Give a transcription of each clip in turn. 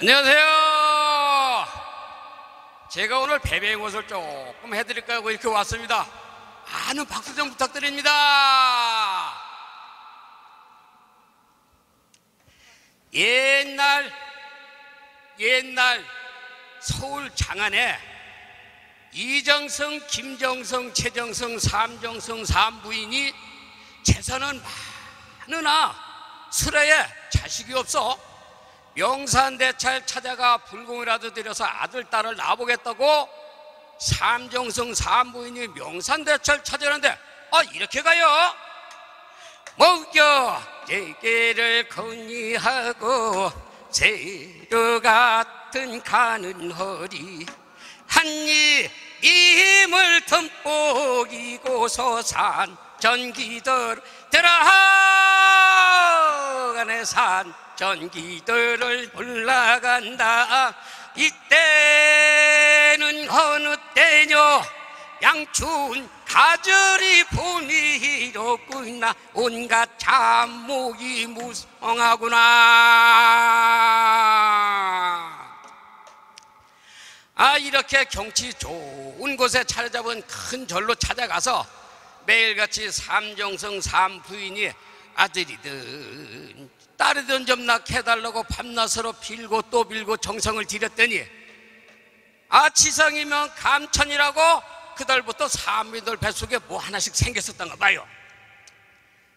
안녕하세요. 제가 오늘 배배의 옷을 조금 해드릴까 하고 이렇게 왔습니다. 많은 박수 좀 부탁드립니다. 옛날, 옛날 서울 장안에 이정성, 김정성, 최정성, 삼정성 삼부인이 재산은 많으나 슬에 자식이 없어 명산대찰 찾아가 불공이라도 들여서 아들 딸을 낳아보겠다고 삼정성 삼부인이 명산대찰 찾아는데 아 이렇게 가요? 먹여 제게를 건의하고 새로 같은 가는 허리 한입 임을 듬뿍 이고서 산 전기들 들어가네 산 전기들을 올라간다. 이때는 어느 때뇨 양춘 가절이 있나. 온갖 잠목이 무성하구나. 아 이렇게 경치 좋은 곳에 차려잡은 큰 절로 찾아가서 매일같이 삼정성 삼부인이 아들이든 딸이든 좀 낳게 해달라고 밤낮으로 빌고 또 빌고 정성을 들였더니 아 지성이면 감천이라고 그달부터 삼미들 뱃속에 뭐 하나씩 생겼었던가 봐요.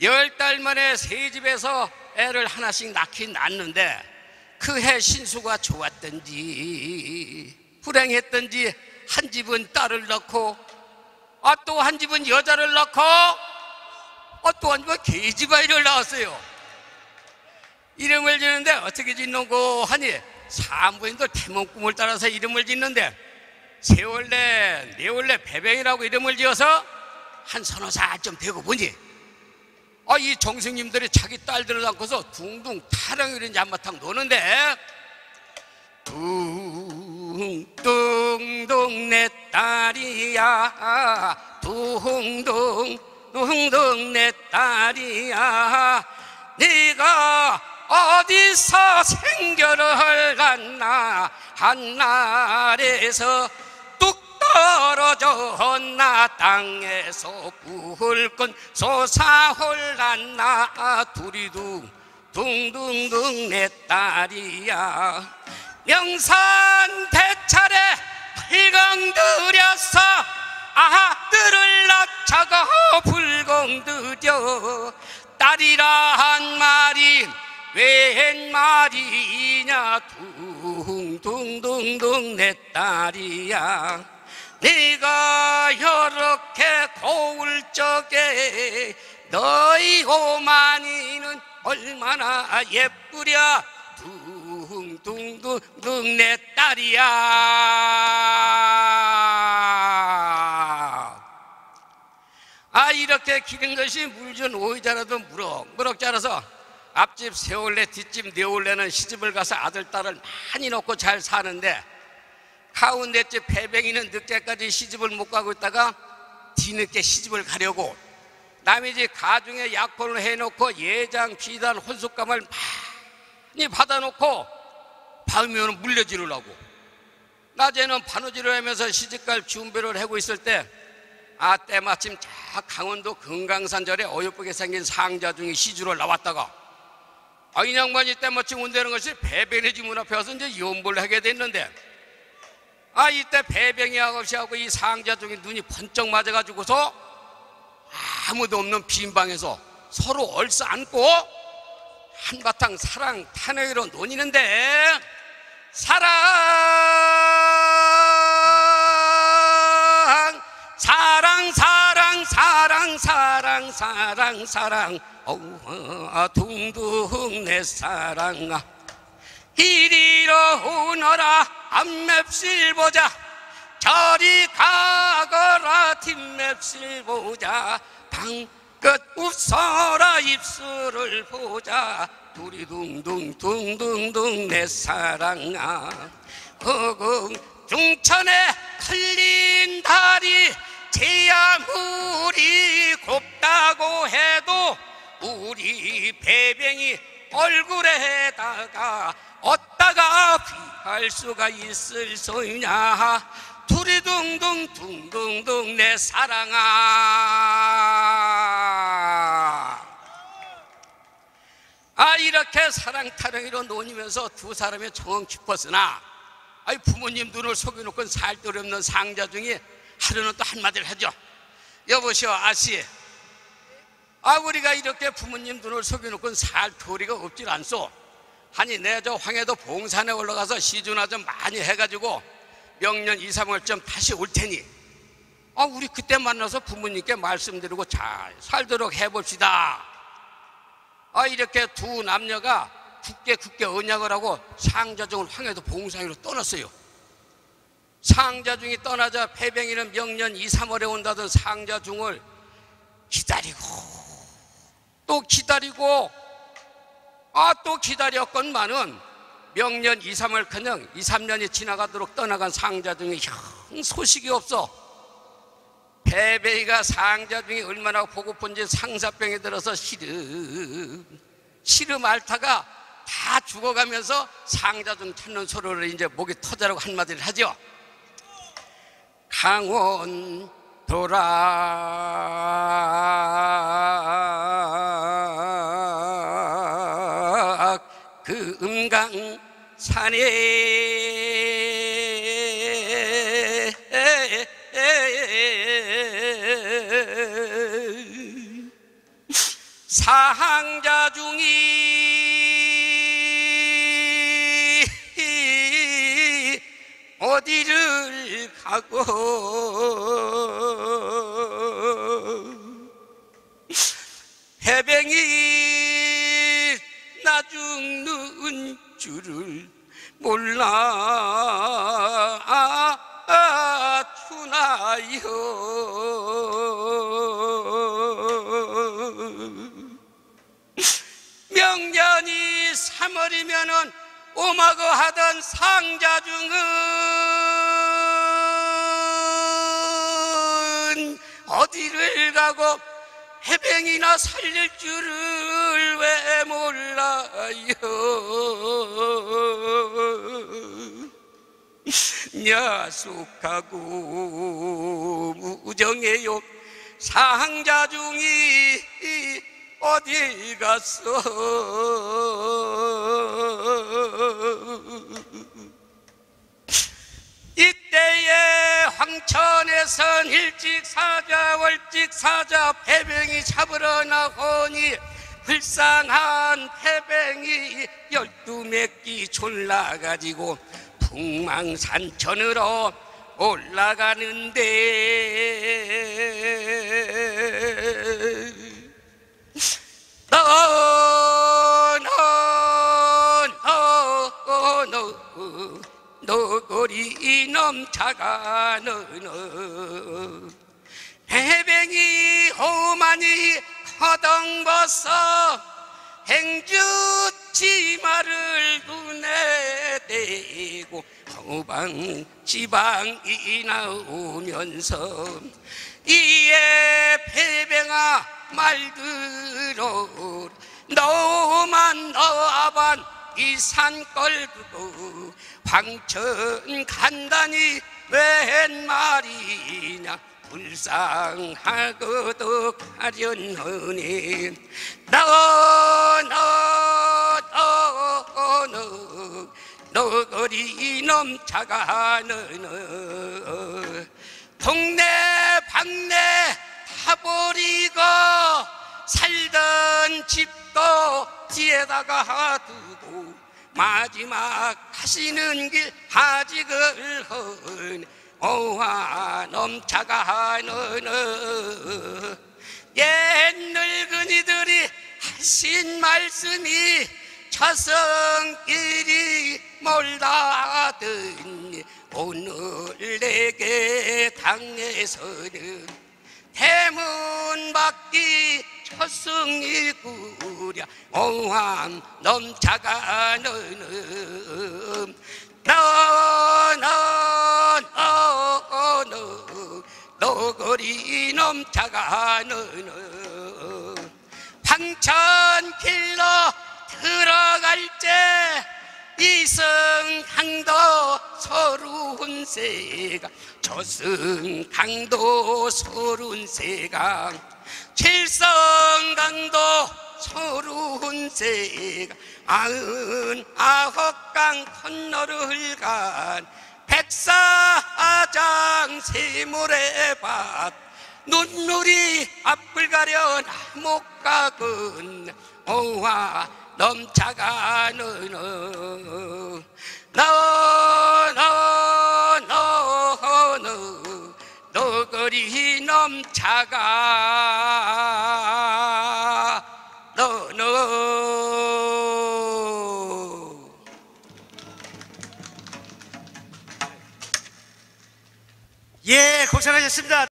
열 달 만에 새 집에서 애를 하나씩 낳긴 낳는데 그 해 신수가 좋았던지 불행했던지 한 집은 딸을 낳고 아 또 한 집은 여자를 낳고 아 또 한 집은 계집아이를 낳았어요 이름을 짓는데 어떻게 짓는고 하니 산부인들 태몽 꿈을 따라서 이름을 짓는데 세월래 네월래 배뱅이라고 이름을 지어서 한 서너 살쯤 되고 보니 아, 이 정승님들이 자기 딸들을 낳고서 둥둥 타령이든지 한바탕 노는데 둥둥둥 내 딸이야. 둥둥 둥둥 내 딸이야. 네가 어디서 생겨를 났나? 한날에서 뚝 떨어져 나 땅에서 불끈 솟아올랐나? 둘이둥 둥둥둥 내 딸이야. 명산 대차례 불공들여서 아들을 낳자가 불공 들여. 딸이란 말이 웬 말이냐? 둥둥둥둥 내 딸이야. 네가 이렇게 고울 적에 너희 오만이는 얼마나 예쁘랴. 둥둥둥둥 내 딸이야. 아 이렇게 기른 것이 물준 오이자라도 무럭 무럭 자라서 앞집 세월래 뒷집 네월래는 시집을 가서 아들 딸을 많이 놓고 잘 사는데 가운데 집 배뱅이는 늦게까지 시집을 못 가고 있다가 뒤늦게 시집을 가려고 남의 집 가중에 약혼을 해놓고 예장 비단 혼숙감을 많이 받아놓고 밤이 오면 물려지르려고. 낮에는 바느질을 하면서 시집갈 준비를 하고 있을 때 아 때마침 자 강원도 금강산절에 어여쁘게 생긴 상자 중에 시주를 나왔다가 아, 이 양반이 때마침 온다는 것이 배변의 지문 앞에 와서 이제 연보를 하게 됐는데 아 이때 배병이 아가씨 하고 이 상자 중에 눈이 번쩍 맞아가지고서 아무도 없는 빈 방에서 서로 얼싸 안고 한바탕 사랑 탄핵으로 논이는데 사랑 사랑 사랑 사랑 사랑 사랑 사랑 어우 아, 둥둥 내 사랑아. 이리로 오너라 앞맵실 보자. 저리 가거라 뒷맵실 보자. 방긋 웃어라 입술을 보자. 둘이 둥둥 둥둥둥 내 사랑아. 허공 중천에 틀린 다리 제야 물이 곱다고 해도 우리 배병이 얼굴에다가 어디다가 할 수가 있을 소이냐. 둘이 둥둥 둥둥둥 내 사랑아. 아 이렇게 사랑 타령이로 논이면서 두 사람의 정은 깊었으나 아이 부모님 눈을 속여놓고 살도리 없는 상자 중에 하루는 또 한마디를 하죠. 여보시오 아씨. 아 우리가 이렇게 부모님 눈을 속여놓고 살 도리가 없질 않소. 아니 내 저 황해도 봉산에 올라가서 시주나 좀 많이 해가지고 명년 2, 3월쯤 다시 올 테니. 아 우리 그때 만나서 부모님께 말씀드리고 잘 살도록 해봅시다. 아 이렇게 두 남녀가 굳게 굳게 언약을 하고 상자중을 황해도 봉산으로 떠났어요 상자중이 떠나자 폐병이는 명년 2, 3월에 온다던 상자중을 기다리고 또 기다리고 아 또 기다렸건만은 명년 2, 3월 그냥 2, 3년이 지나가도록 떠나간 상자 중에 형 소식이 없어. 배배이가 상자 중에 얼마나 보고픈지 상사병에 들어서 시름 시름 앓다가 다 죽어가면서 상자 중 찾는 소리를 이제 목이 터져라고 한마디를 하죠 강원 도라 그 음강 산에 상자 중이 어디를 가고? 해병이 나 죽는 줄을 몰라. 주나요. 명년이 3월이면은 오마고 하던 상자 중은 어디를 가고 해병이나 살릴 줄을 왜 몰라요? 야속하고 무정해요. 상자 중이 어디 갔어? 이때에 황천에선 일찍 사자 월찍 사자 패병이 잡으러 나오니 불쌍한 패병이 열두 몇끼 졸라가지고 풍망산천으로 올라가는데 너너너너 너거리 넘차가 너너 해병이 호만이 허덩벗어 행주 치마를 눈에 대고 후방 지방이 나오면서 이에 패병아 말 들어. 너만 너아반 이 산걸 두고 황천 간다니 웬 말이냐? 불쌍하고도 가련하니? 너너너너 너거리 넘차가는. 동네 방네 다 버리고 살던 집도 뒤에다가 두고 마지막 가시는 길 하직을 헌 오화 넘차가는 옛 늙은이들이 하신 말씀이 저승길이 멀다더니 오늘 내게 당에서는 대문 밖이 첫승이 구랴 오함 넘차가는 너너너너 너거리 넘차가는 황천길로 들어갈 때 이성항도 서른 세가 저승 강도 서른 세가 칠성강도 서른 세가 아흔 아홉 강 건너를 간 백사장 세모래밭. 눈물이 앞을 가려 못 가근 오와 넘쳐가는 너너너너 너거리 넘쳐가 예, 고생하셨습니다.